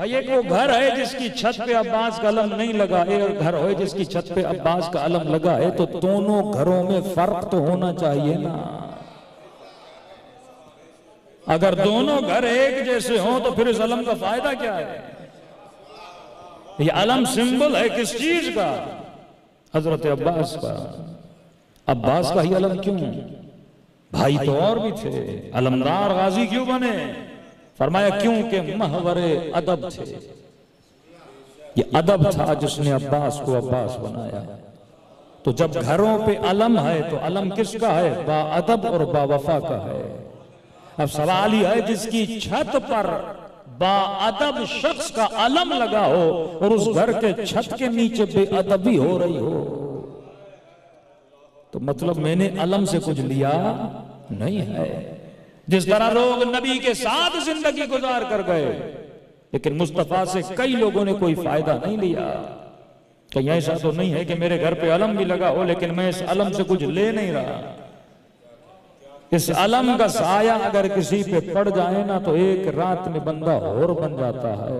भाई, एक वो घर है जिसकी छत पे अब्बास का अलम नहीं लगा एक घर है जिसकी छत पे अब्बास का अलम लगा है तो दोनों घरों में फ़र्क तो होना चाहिए ना। अगर दोनों घर एक जैसे हों तो फिर इस अलम का फ़ायदा क्या है? ये अलम सिंबल है किस चीज़ का? हज़रत अब्बास का। अब्बास का ही अलम क्यों? भाई तो और भी थे। अलमदार गाजी क्यों बने? फरमाया क्यों के महवरे अदब थे? ये अदब था जिसने अब्बास को अब्बास बनाया। तो जब घरों पे अलम है तो अलम किसका है? बा अदब और बा वफा का है। अब सवाल ही है जिसकी छत पर बाअदब शख्स का अलम लगा हो और उस घर के छत के नीचे बेअदबी हो रही हो तो मतलब मैंने अलम से कुछ लिया नहीं है। जिस तरह लोग नबी के साथ ज़िंदगी गुजार कर गए। लेकिन मुस्तफ़ा से कई लोगों ने कोई फ़ायदा नहीं लिया। कहीं ऐसा तो नहीं है कि मेरे घर पे अलम भी लगा हो लेकिन मैं इस अलम से कुछ ले नहीं रहा। इस अलम का साया अगर किसी पे पड़ जाए ना तो एक रात में बंदा और बन जाता है।